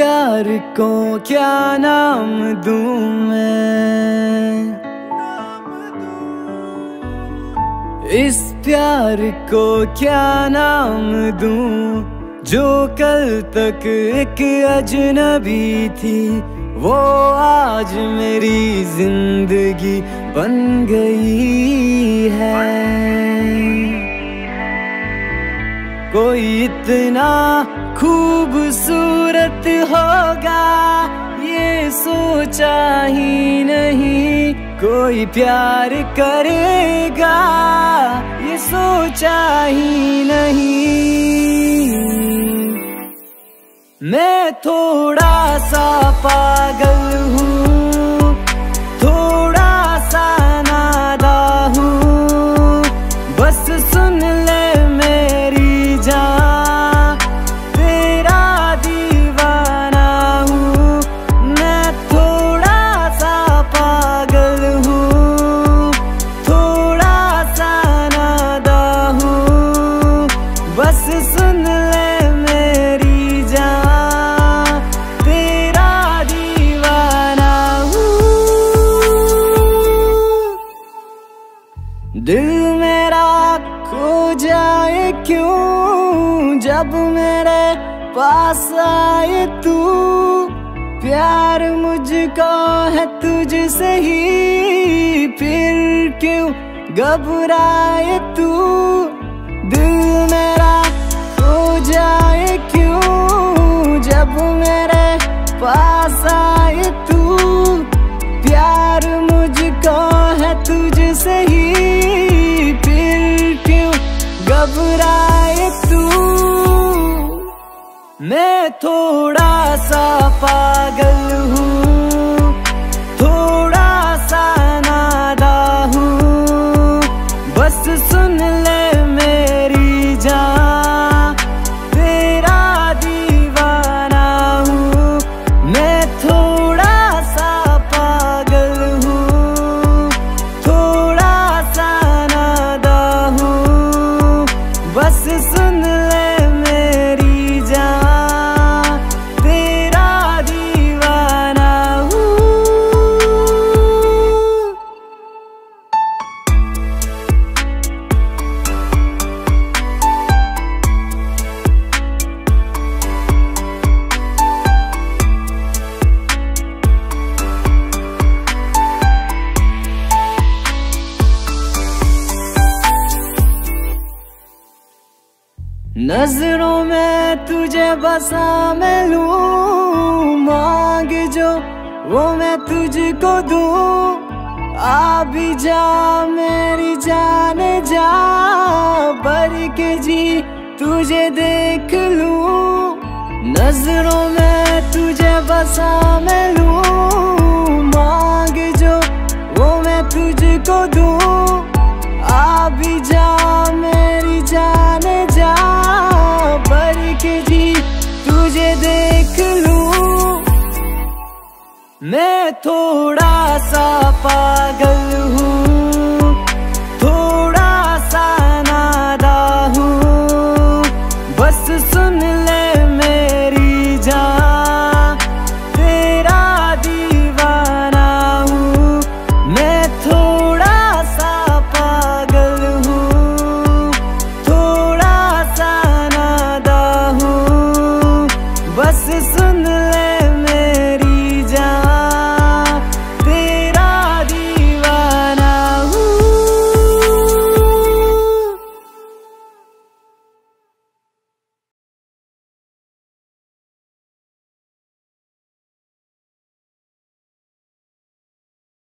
प्यार को क्या नाम दूँ मैं? इस प्यार को क्या नाम दूँ? जो कल तक एक अजनबी थी, वो आज मेरी ज़िंदगी बन गई है। कोई इतना खूबसूरत होगा, ये सोचा ही नहीं। कोई प्यार करेगा, ये सोचा ही नहीं। मैं थोड़ा सा पागल दिल मेरा खो जाए क्यों? जब मेरे पास आए तू, प्यार मुझको है तुझसे ही। फिर क्यों घबराए तू? दिल मेरा खो जाए क्यों? जब मेरे पास आए मैं थोड़ा सा नज़रों में तुझे बसा मैं लूँ। मांग जो, वो मैं तुझको दूँ। आ भी जा, मेरी जाने जा। भर के जी, तुझे देख लूँ। नज़रों में तुझे बसा मैं थोड़ा सा पागल